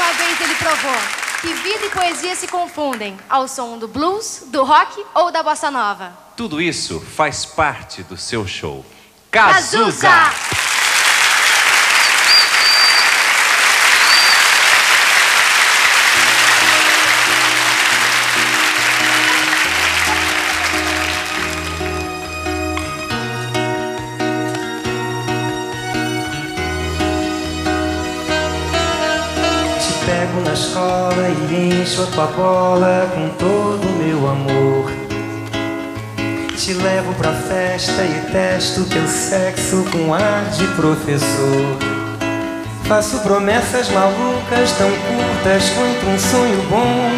uma vez ele provou que vida e poesia se confundem ao som do blues, do rock ou da bossa nova. Tudo isso faz parte do seu show. Cazuza! Cazuza! Te pego na escola e encho a tua bola com todo o meu amor. Te levo pra festa e testo teu sexo com ar de professor. Faço promessas malucas tão curtas quanto um sonho bom.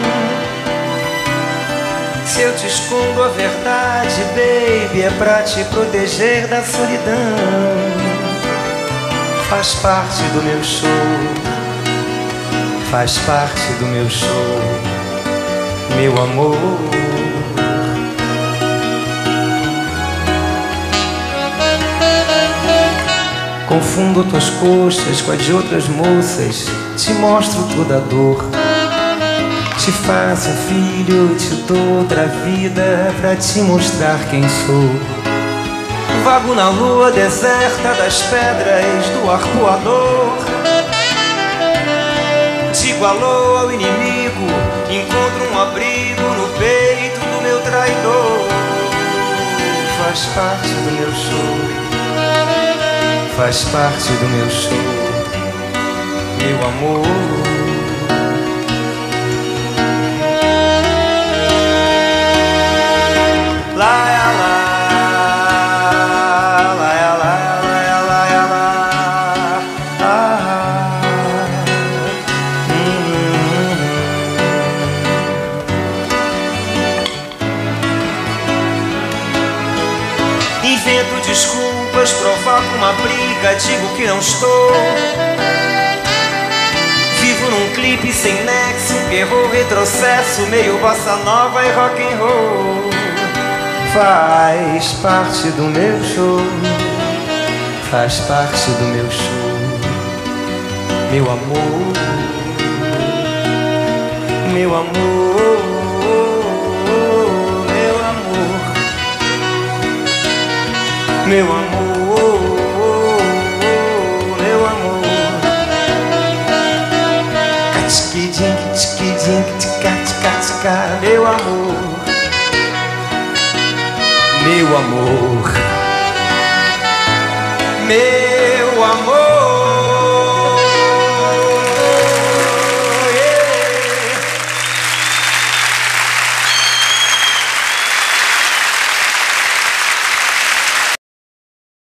Se eu te escondo a verdade, baby, é pra te proteger da solidão. Faz parte do meu show faz parte do meu show, meu amor. Confundo tuas coxas com as de outras moças, te mostro toda a dor. Te faço filho, te dou outra vida pra te mostrar quem sou. Vago na lua deserta das pedras do arpoador. Alô ao inimigo, encontro um abrigo no peito do meu traidor. Faz parte do meu show, faz parte do meu show, meu amor. Desculpas, provoco uma briga, digo que não estou. Vivo num clipe sem nexo, errou retrocesso, meio bossa nova e rock and roll. Faz parte do meu show, faz parte do meu show, meu amor, meu amor, Meu amor, meu amor. Catiquidim, tiquidim, tica, tica, tica, meu amor. Meu amor. Meu